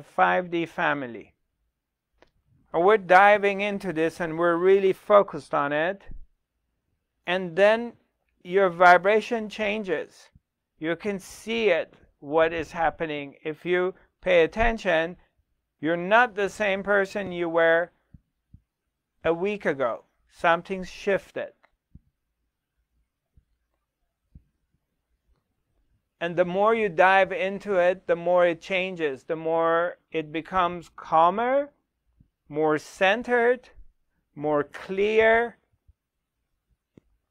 the 5D family. We're diving into this and we're really focused on it. And then your vibration changes. You can see it, what is happening. If you pay attention, you're not the same person you were a week ago. Something's shifted. And the more you dive into it, the more it changes, the more it becomes calmer, more centered, more clear,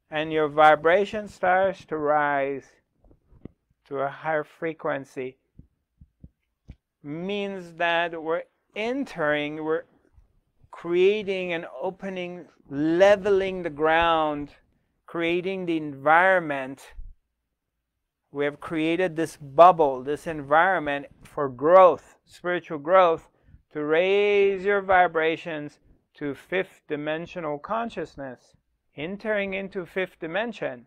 and your vibration starts to rise to a higher frequency. Means that we're entering, we're creating an opening, leveling the ground, creating the environment we have created this bubble, this environment for growth, spiritual growth, to raise your vibrations to fifth dimensional consciousness, entering into fifth dimension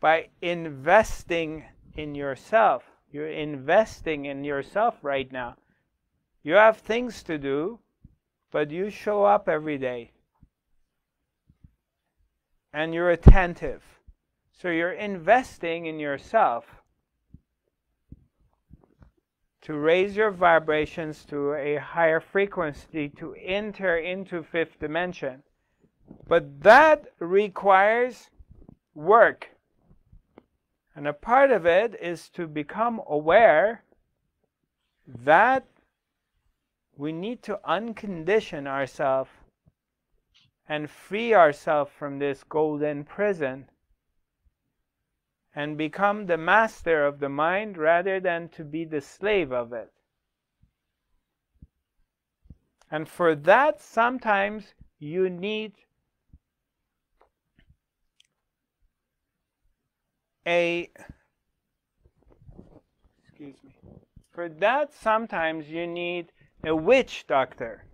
by investing in yourself. You're investing in yourself right now. You have things to do, but you show up every day. And you're attentive so you're investing in yourself to raise your vibrations to a higher frequency to enter into fifth dimension. But that requires work. And a part of it is to become aware that we need to uncondition ourselves and free ourselves from this golden prison and become the master of the mind rather than to be the slave of it. And for that, sometimes you need a excuse me. For that, sometimes you need a witch doctor.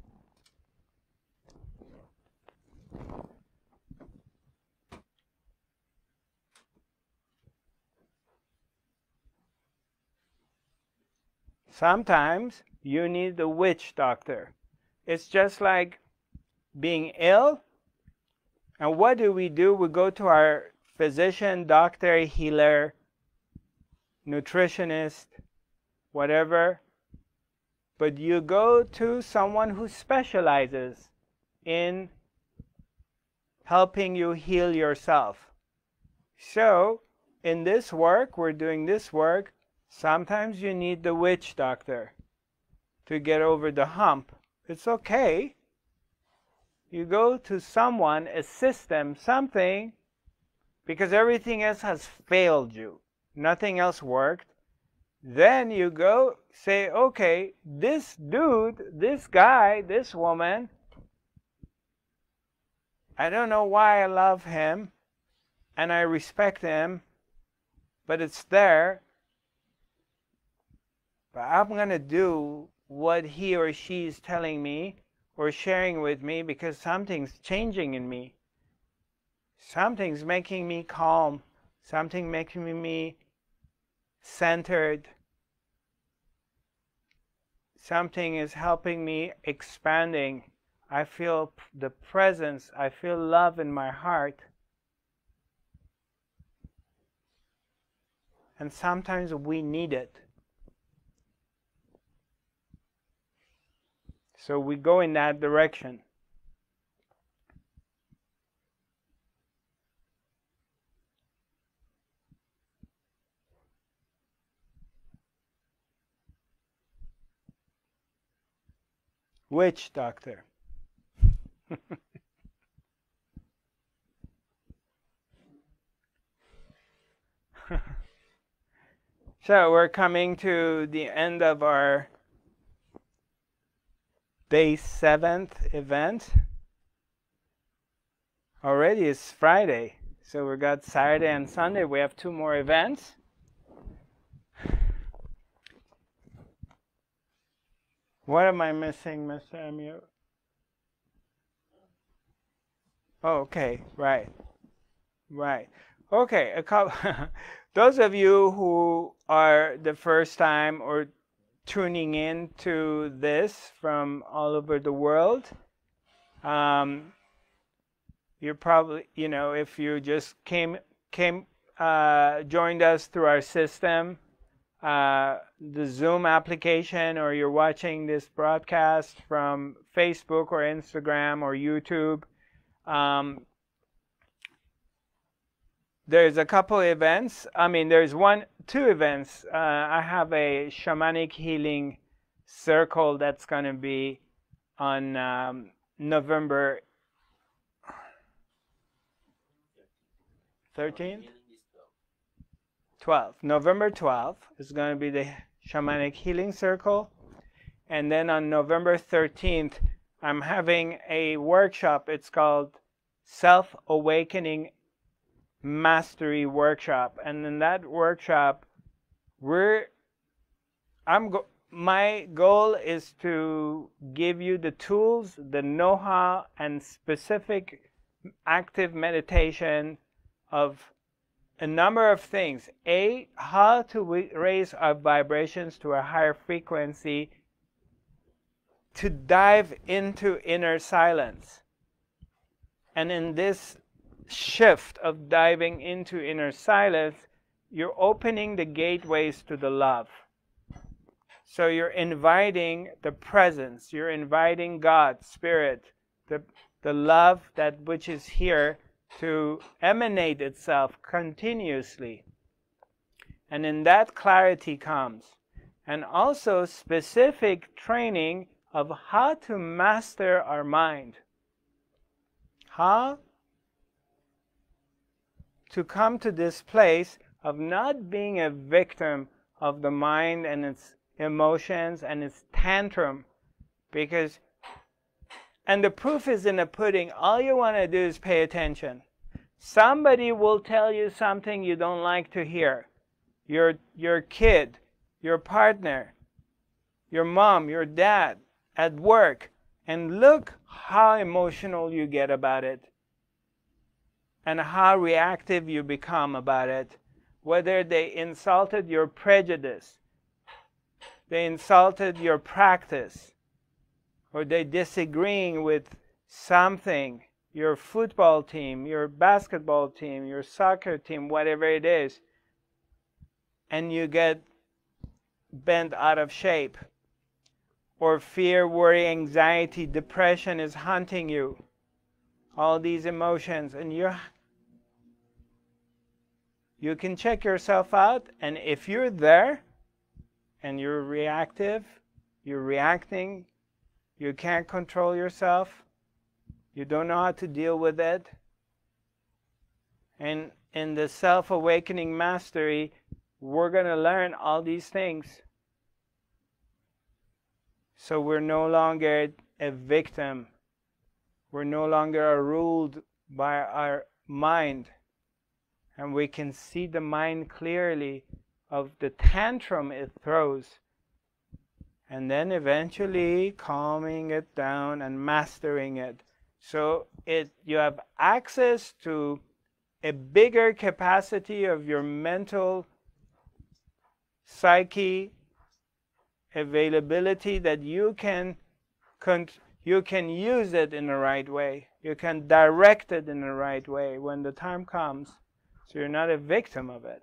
Sometimes you need the witch doctor. It's just like being ill. And what do we do? We go to our physician, doctor, healer, nutritionist, whatever. But you go to someone who specializes in helping you heal yourself. So, in this work, we're doing this work Sometimes you need the witch doctor to get over the hump. It's okay. You go to someone, assist them, something, because everything else has failed you. Nothing else worked. Then you go say, okay, this dude, this guy, this woman, I don't know why I love him and I respect him, but it's there. But I'm going to do what he or she is telling me or sharing with me because something's changing in me. Something's making me calm. Something making me centered. Something is helping me expanding. I feel the presence. I feel love in my heart. And sometimes we need it. So we go in that direction. Which doctor? so we're coming to the end of our day seventh event. Already it's Friday, so we got Saturday and Sunday. We have two more events. What am I missing, Mr. Amir? Oh, okay, right, right. Okay, a couple. those of you who are the first time or tuning in to this from all over the world. Um, you're probably, you know, if you just came came uh, joined us through our system, uh, the Zoom application, or you're watching this broadcast from Facebook or Instagram or YouTube. Um, there's a couple events. I mean, there's one, two events. Uh, I have a shamanic healing circle that's going to be on um, November 13th? 12th. November 12th is going to be the shamanic healing circle. And then on November 13th, I'm having a workshop. It's called Self Awakening Mastery Workshop. And in that workshop, we're I'm go, my goal is to give you the tools, the know-how, and specific active meditation of a number of things. A, how to raise our vibrations to a higher frequency to dive into inner silence. And in this shift of diving into inner silence, you're opening the gateways to the love. So you're inviting the presence, you're inviting God, Spirit, the, the love that which is here to emanate itself continuously. And in that clarity comes. And also specific training of how to master our mind. How to come to this place of not being a victim of the mind and its emotions and its tantrum. Because and the proof is in the pudding. All you want to do is pay attention. Somebody will tell you something you don't like to hear. Your, your kid, your partner, your mom, your dad, at work. And look how emotional you get about it. And how reactive you become about it. Whether they insulted your prejudice, they insulted your practice, or they disagreeing with something, your football team, your basketball team, your soccer team, whatever it is, and you get bent out of shape, or fear, worry, anxiety, depression is hunting you, all these emotions, and you're you can check yourself out, and if you're there and you're reactive, you're reacting you can't control yourself. You don't know how to deal with it. And in the self awakening mastery, we're going to learn all these things. So we're no longer a victim. We're no longer ruled by our mind. And we can see the mind clearly of the tantrum it throws and then eventually calming it down and mastering it. So it you have access to a bigger capacity of your mental psyche availability that you can you can use it in the right way. You can direct it in the right way when the time comes. So you're not a victim of it.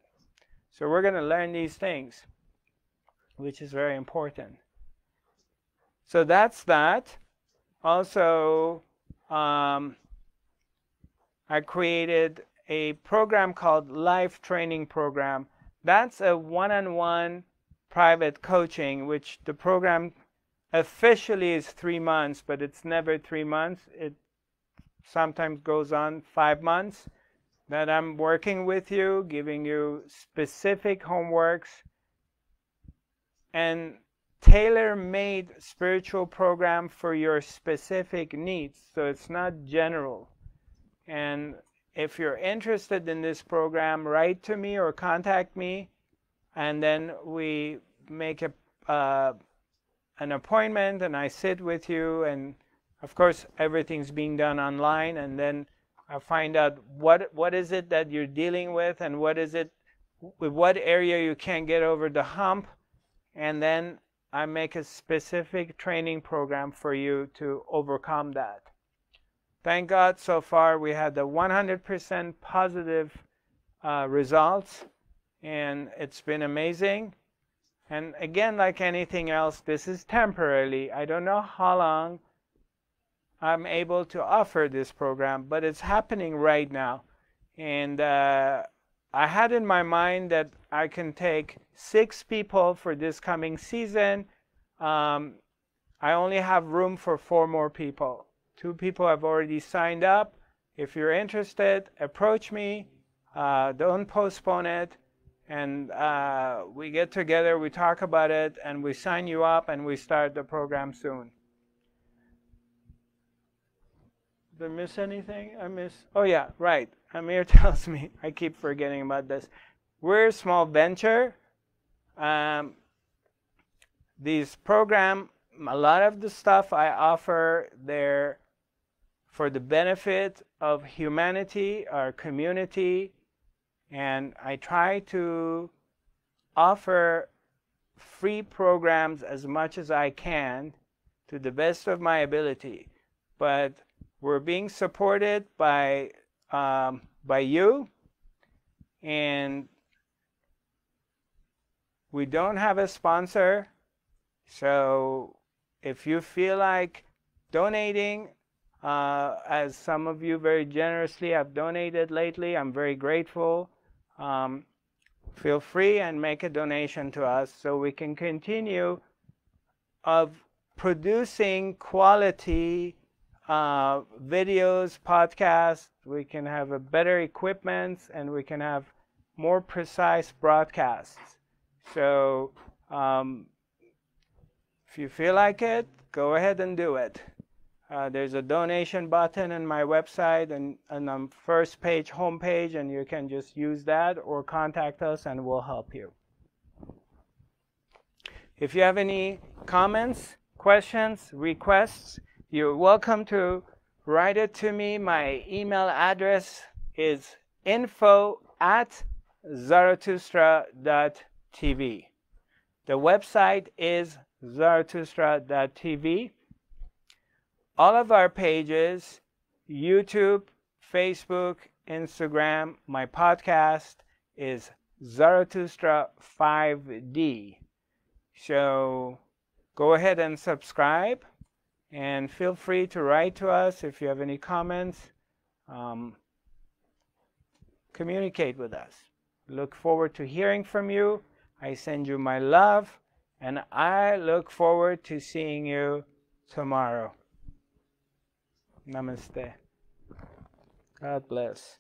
So we're going to learn these things, which is very important. So that's that. Also, um, I created a program called Life Training Program. That's a one-on-one private coaching, which the program officially is three months, but it's never three months. It sometimes goes on five months that I'm working with you, giving you specific homeworks. And tailor-made spiritual program for your specific needs so it's not general and if you're interested in this program write to me or contact me and then we make a uh, an appointment and I sit with you and of course everything's being done online and then I find out what what is it that you're dealing with and what is it with what area you can't get over the hump and then I make a specific training program for you to overcome that. Thank God so far we had the 100% positive uh, results and it's been amazing. And again, like anything else, this is temporarily. I don't know how long I'm able to offer this program, but it's happening right now. And uh, I had in my mind that I can take six people for this coming season. Um, I only have room for four more people. Two people have already signed up. If you're interested, approach me. Uh, don't postpone it. And uh, we get together, we talk about it, and we sign you up, and we start the program soon. Did I miss anything? I miss. Oh, yeah, right. Amir tells me, I keep forgetting about this. We're a small venture. Um, these program, a lot of the stuff I offer, they're for the benefit of humanity, our community, and I try to offer free programs as much as I can to the best of my ability. But we're being supported by um, by you, and we don't have a sponsor. So if you feel like donating, uh, as some of you very generously have donated lately, I'm very grateful. Um, feel free and make a donation to us so we can continue of producing quality uh, videos, podcasts. We can have a better equipment and we can have more precise broadcasts. So um, if you feel like it, go ahead and do it. Uh, there's a donation button on my website and, and on first page homepage and you can just use that or contact us and we'll help you. If you have any comments, questions, requests, you're welcome to write it to me. My email address is info at zarathustra.tv. The website is zarathustra.tv. All of our pages, YouTube, Facebook, Instagram, my podcast is Zarathustra 5D. So go ahead and subscribe. And feel free to write to us if you have any comments. Um, communicate with us. Look forward to hearing from you. I send you my love, and I look forward to seeing you tomorrow. Namaste. God bless.